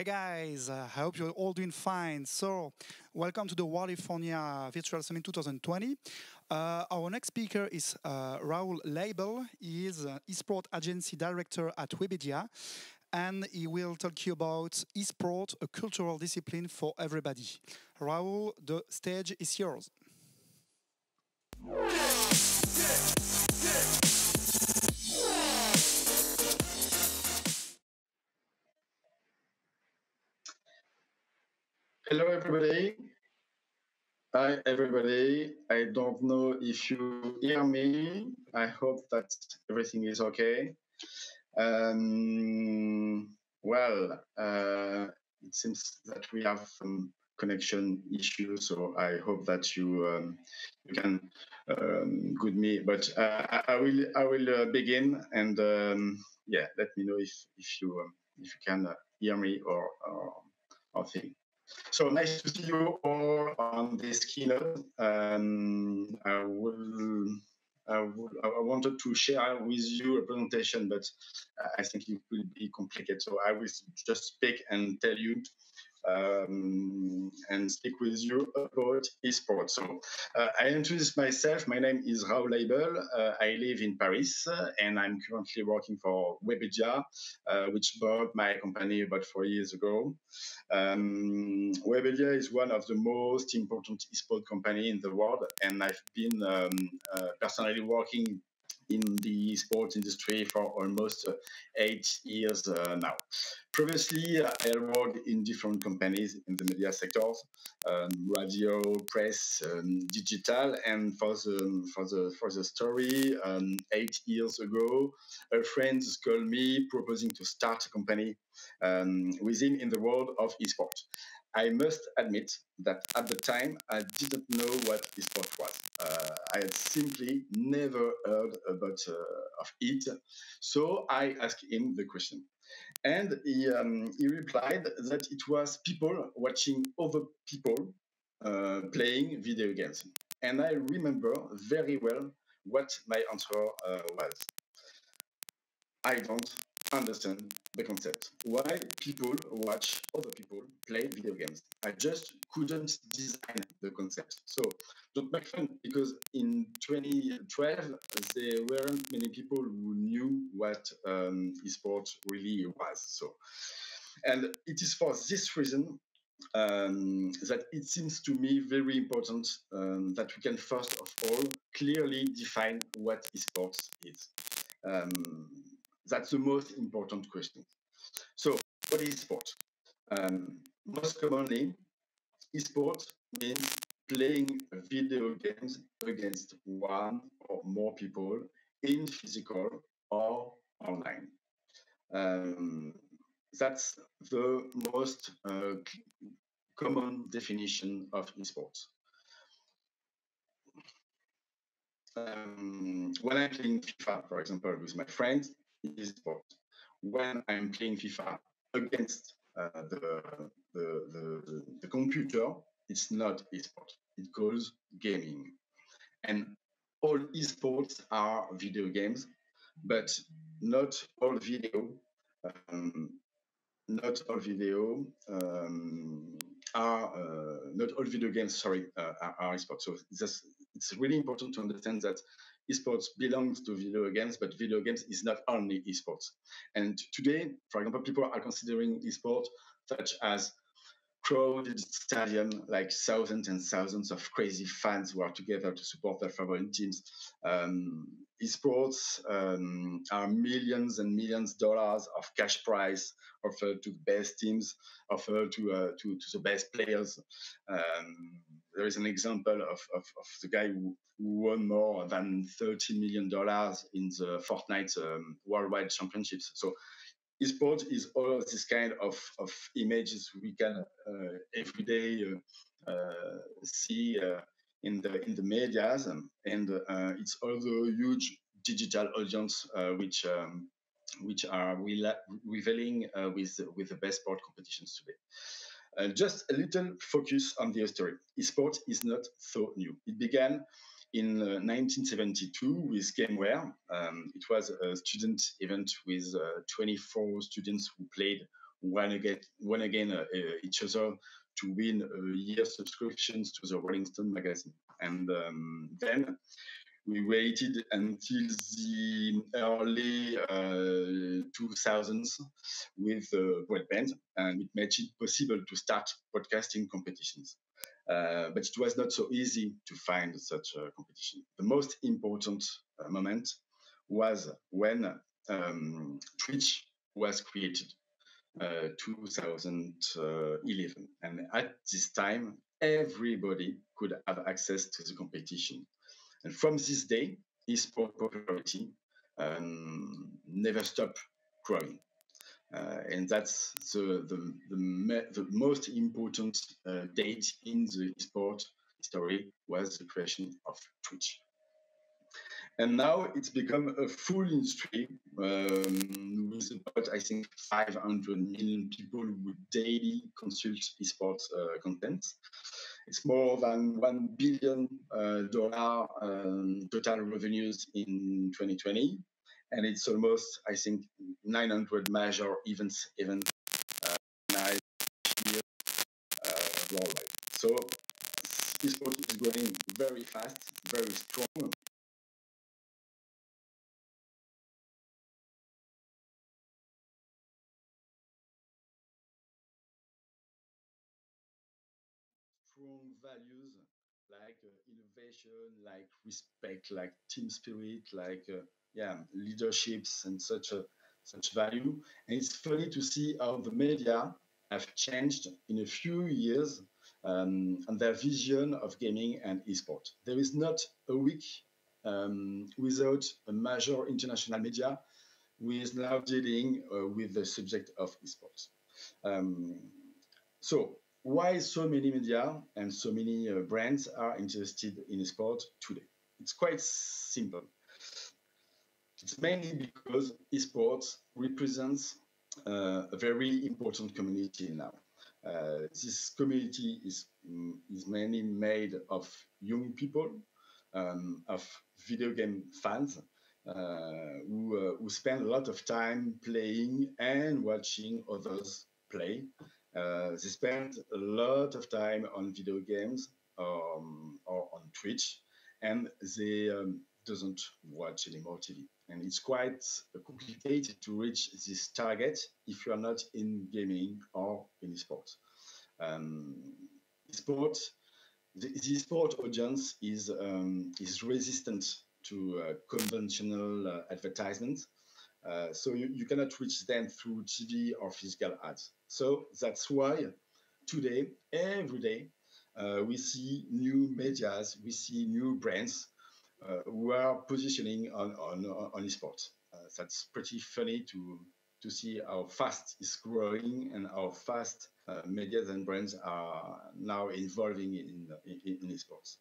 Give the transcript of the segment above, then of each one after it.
Hey guys, uh, I hope you're all doing fine. So, welcome to the Wallifornia Virtual Summit 2020. Uh, our next speaker is uh, Raoul Leibel. He is an eSport agency director at Webedia, and he will talk you about eSport, a cultural discipline for everybody. Raoul, the stage is yours. Hello, everybody. Hi, everybody. I don't know if you hear me. I hope that everything is okay. Um, well, uh, it seems that we have some connection issues, so I hope that you um, you can um, good me. But uh, I, will I will uh, begin, and um, yeah, let me know if if you um, if you can uh, hear me or or, or think. So nice to see you all on this keynote. Um, I will. I, would, I wanted to share with you a presentation, but I think it will be complicated. So I will just speak and tell you um, and speak with you about esports. So uh, I introduce myself. My name is Raoul Leibel. Uh, I live in Paris uh, and I'm currently working for Webedia, uh, which bought my company about four years ago. Um, Webedia is one of the most important esports company in the world, and I've been um, uh, personally working in the sports industry for almost uh, eight years uh, now. Previously, I worked in different companies in the media sectors, um, radio, press, um, digital, and for the for the for the story, um, eight years ago, a friend called me proposing to start a company um, within in the world of esports. I must admit that at the time I didn't know what esports was. Uh, I had simply never heard about uh, of it, so I asked him the question, and he um, he replied that it was people watching other people uh, playing video games, and I remember very well what my answer uh, was. I don't understand the concept. Why people watch other people play video games. I just couldn't design the concept. So don't make fun because in 2012 there weren't many people who knew what um, esports really was. So, and it is for this reason um, that it seems to me very important um, that we can first of all clearly define what esports is. Um, that's the most important question. So, what is sport? Um, most commonly, esports means playing video games against one or more people in physical or online. Um, that's the most uh, common definition of esports. Um, when I'm playing FIFA, for example, with my friends, esport. When I'm playing FIFA against uh, the, the, the, the, computer, it's not esport. It goes gaming. And all esports are video games, but not all video, um, not all video um, are, uh, not all video games, sorry, uh, are, are esports. So it's, it's really important to understand that esports belongs to video games, but video games is not only esports. And today, for example, people are considering esports such as crowded stadium, like thousands and thousands of crazy fans who are together to support their favorite teams. Um, esports um, are millions and millions of dollars of cash prize offered to the best teams, offered to uh, to, to the best players. Um, there is an example of, of, of the guy who, who, won more than $30 million in the Fortnite um, Worldwide Championships. So esports is all of this kind of, of images we can uh, every day uh, uh, see uh, in the in the medias, and, and uh, it's also a huge digital audience which um, which are revealing with with the best sport competitions today. Uh, just a little focus on the history. Esports is not so new. It began in uh, 1972 with Gameware. Um, it was a student event with uh, 24 students who played one again, won again uh, uh, each other to win a year subscriptions to the Rolling Stone magazine. And um, then we waited until the early uh, 2000s with uh, broadband, and it made it possible to start broadcasting competitions. Uh, but it was not so easy to find such a competition. The most important uh, moment was when um, Twitch was created, uh, 2011. And at this time, everybody could have access to the competition. And from this day, esport popularity um, never stopped growing. Uh, and that's the, the, the, the most important uh, date in the sport history was the creation of Twitch. And now it's become a full industry um, with about, I think, 500 million people who daily consult esports uh, content. It's more than one billion uh, dollar um, total revenues in 2020, and it's almost, I think, 900 major events events uh, year, uh, worldwide. So esports is growing very fast, very strong. strong values like uh, innovation, like respect, like team spirit, like uh, yeah, leaderships and such a such value. And it's funny to see how the media have changed in a few years um, and their vision of gaming and esport. There is not a week um, without a major international media who is now dealing uh, with the subject of esports. Um, so why so many media and so many uh, brands are interested in esports today. It's quite simple. It's mainly because esports represents uh, a very important community now. Uh, this community is, mm, is mainly made of young people, um, of video game fans, uh, who, uh, who spend a lot of time playing and watching others play uh, they spend a lot of time on video games um, or on Twitch, and they um, doesn't watch anymore TV. And it's quite complicated to reach this target if you are not in gaming or in sports. Um, the, the sport audience is um, is resistant to uh, conventional uh, advertisements. Uh, so you, you cannot reach them through TV or physical ads. So that's why today, every day, uh, we see new medias, we see new brands who are positioning on on on esports. Uh, that's pretty funny to to see how fast it's growing and how fast uh, medias and brands are now involving in in, in esports.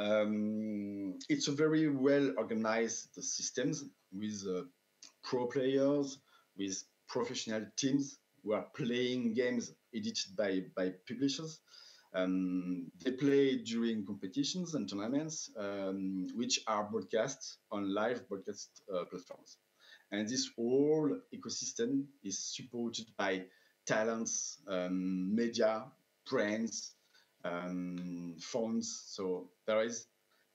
Um, it's a very well organized systems with uh, pro players, with professional teams who are playing games edited by, by publishers. Um, they play during competitions and tournaments, um, which are broadcast on live broadcast uh, platforms. And this whole ecosystem is supported by talents, um, media, brands, um, funds. So there is,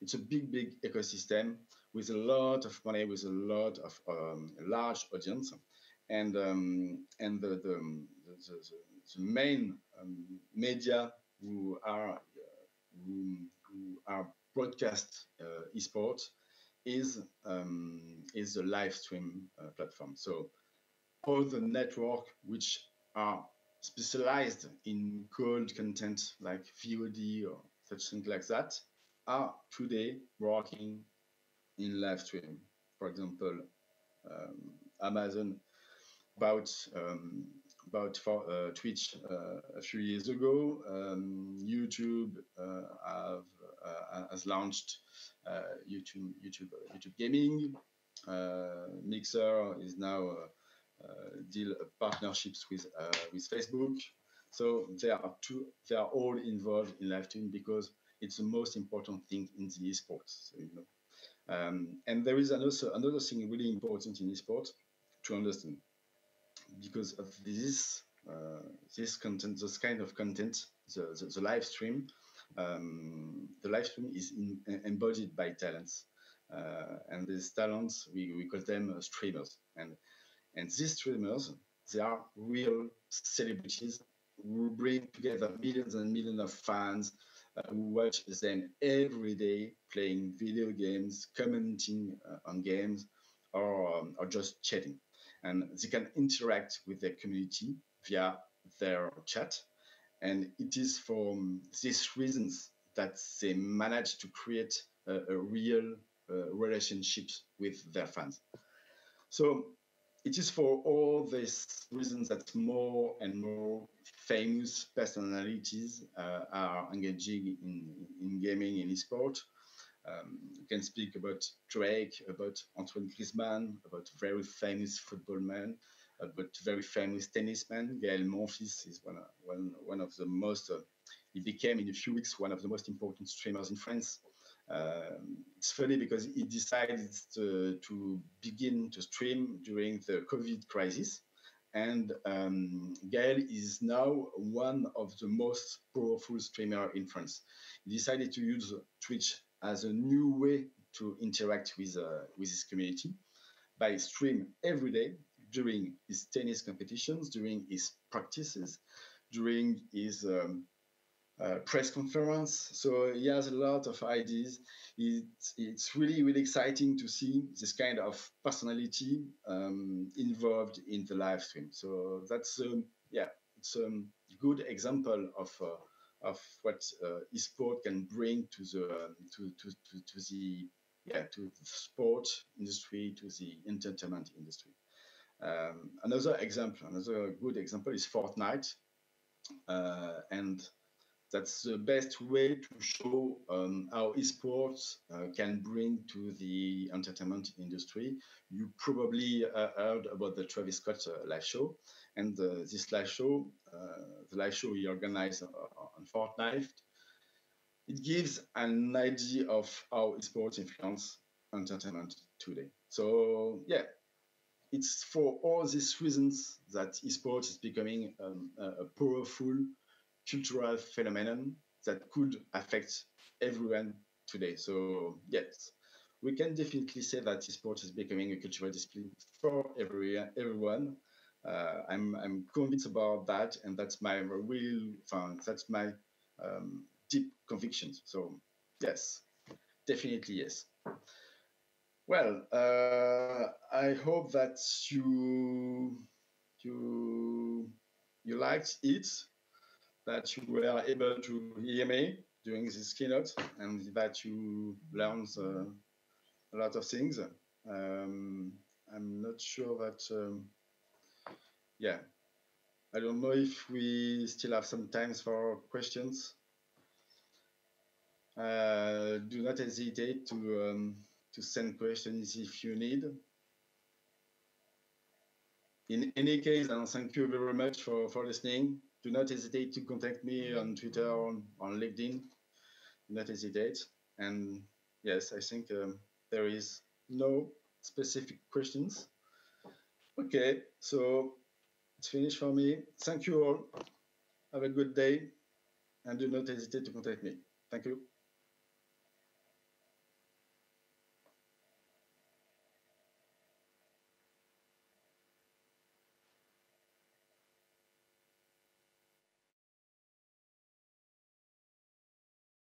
it's a big, big ecosystem with a lot of money, with a lot of um, large audience and um, and the the, the, the main um, media who are who, who, are broadcast uh, esports is um, is the live stream uh, platform. So all the network which are specialized in cold content like VOD or such things like that are today working in live stream. For example, um, Amazon about um, about for uh, Twitch uh, a few years ago. Um, YouTube uh, have, uh, has launched YouTube YouTube YouTube Gaming. Mixer is now deal partnerships with with Facebook. So they are two, they are all involved in live stream because it's the most important thing in the esports. So, you know. Um, and there is another another thing really important in esports to understand because of this this content, this kind of content, the, the, the live stream, um, the live stream is in, embodied by talents. Uh, and these talents, we, we call them uh, streamers. And, and these streamers, they are real celebrities who bring together millions and millions of fans uh, who watch them every day playing video games, commenting uh, on games, or, um, or just chatting. And they can interact with their community via their chat. And it is for these reasons that they manage to create a, a real uh, relationships with their fans. So it is for all these reasons that more and more famous personalities uh, are engaging in, in gaming in esport. Um, you can speak about Drake, about Antoine Griezmann, about very famous football man, about very famous tennisman. Gael Monfils is one, one, one of the most, uh, he became in a few weeks one of the most important streamers in France. Um, it's funny because he decided to, to, begin to stream during the COVID crisis. And um, Gael is now one of the most powerful streamer in France. He decided to use Twitch as a new way to interact with, uh, with his community by stream every day during his tennis competitions, during his practices, during his um, uh, press conference. So he has a lot of ideas. It's, it's really, really exciting to see this kind of personality um, involved in the live stream. So that's, um, yeah, it's a good example of uh, of what uh, esport can bring to the to, to, to, to the yeah to the sport industry to the entertainment industry. Um, another example, another good example is Fortnite, uh, and that's the best way to show um, how esports uh, can bring to the entertainment industry. You probably uh, heard about the Travis Scott uh, live show, and uh, this live show, uh, the live show he organized on Fortnite, it gives an idea of how esports influence entertainment today. So yeah, it's for all these reasons that esports is becoming um, a, a powerful cultural phenomenon that could affect everyone today. So yes, we can definitely say that esports is becoming a cultural discipline for every, everyone. Uh, I'm, I'm convinced about that, and that's my real. That's my um, deep convictions. So yes, definitely yes. Well, uh, I hope that you you you liked it that you were able to hear me during this keynote and that you learned uh, a lot of things. Um, I'm not sure that, um, yeah, I don't know if we still have some time for questions. Uh, do not hesitate to um, to send questions if you need. In any case, and thank you very much for, for listening do not hesitate to contact me on Twitter or on LinkedIn. Do not hesitate. And yes, I think um, there is no specific questions. Okay, so it's finished for me. Thank you all. Have a good day and do not hesitate to contact me. Thank you.